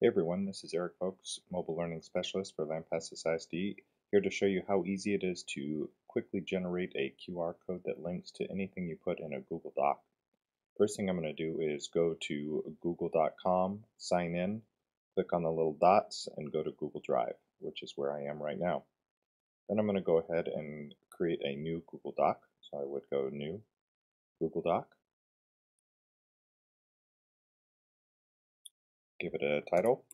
Hey everyone, this is Eric Oakes, Mobile Learning Specialist for Lampasas ISD, here to show you how easy it is to quickly generate a QR code that links to anything you put in a Google Doc. First thing I'm going to do is go to google.com, sign in, click on the little dots, and go to Google Drive, which is where I am right now. Then I'm going to go ahead and create a new Google Doc. So I would go New, Google Doc. Give it a title,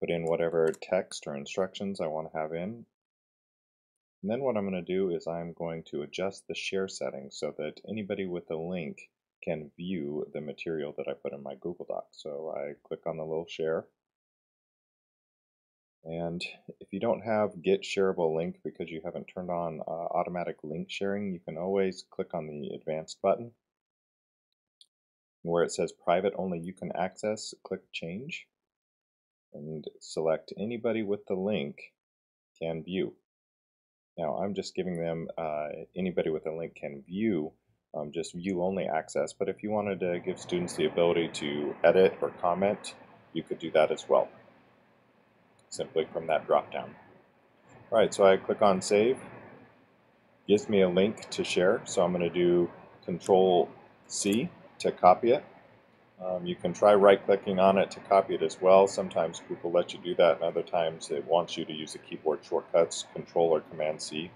put in whatever text or instructions I want to have in. And then what I'm going to do is I'm going to adjust the share settings so that anybody with a link can view the material that I put in my Google Doc. So I click on the little share. And if you don't have get shareable link because you haven't turned on uh, automatic link sharing, you can always click on the advanced button where it says private only you can access, click change and select anybody with the link can view. Now I'm just giving them uh, anybody with a link can view, um, just view only access, but if you wanted to give students the ability to edit or comment, you could do that as well, simply from that drop down. Alright, so I click on save, gives me a link to share, so I'm going to do control C to copy it. Um, you can try right-clicking on it to copy it as well. Sometimes Google lets you do that, and other times it wants you to use the keyboard shortcuts, Control or Command C.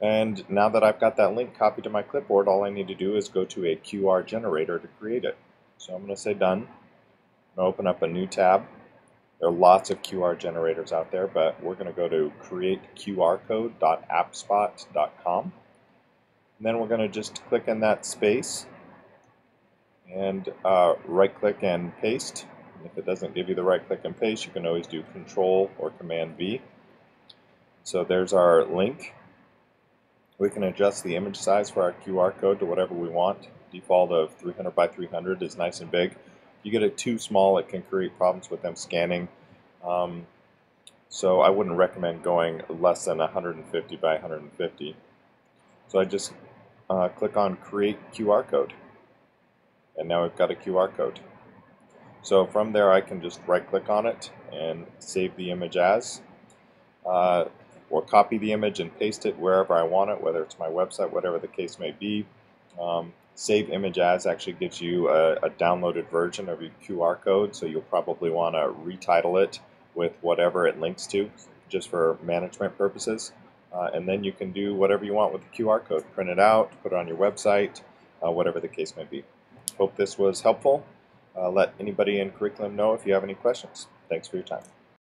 And now that I've got that link copied to my clipboard, all I need to do is go to a QR generator to create it. So I'm going to say done. I'm going to open up a new tab. There are lots of QR generators out there, but we're going to go to createqrcode.appspot.com. And then we're going to just click in that space and uh, right click and paste. If it doesn't give you the right click and paste, you can always do Control or Command V. So there's our link. We can adjust the image size for our QR code to whatever we want. Default of 300 by 300 is nice and big. If you get it too small, it can create problems with them scanning. Um, so I wouldn't recommend going less than 150 by 150. So I just uh, click on Create QR Code and now we've got a QR code. So from there I can just right click on it and save the image as uh, or copy the image and paste it wherever I want it, whether it's my website, whatever the case may be. Um, save image as actually gives you a, a, downloaded version of your QR code, so you'll probably want to retitle it with whatever it links to, just for management purposes. Uh, and then you can do whatever you want with the QR code. Print it out, put it on your website, uh, whatever the case may be. Hope this was helpful. Uh, let anybody in curriculum know if you have any questions. Thanks for your time.